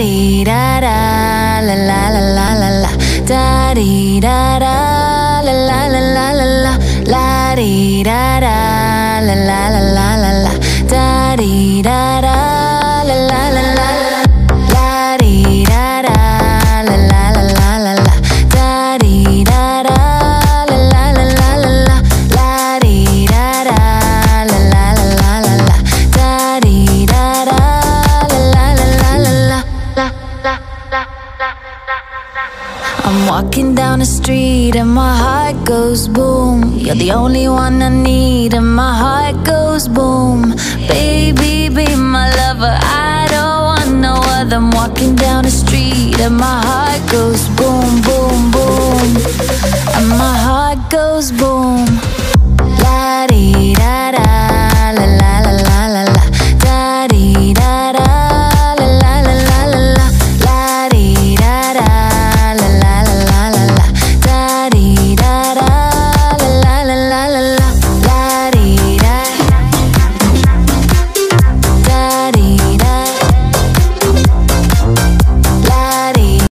dee da da la la la la la la da dee da da la la la la la la la dee da da la la la la la la da dee da da la la la la I'm walking down the street and my heart goes boom. You're the only one I need and my heart goes boom. Baby, be my lover. I don't want no other. I'm walking down the street and my heart goes boom, boom, boom. And my heart goes boom.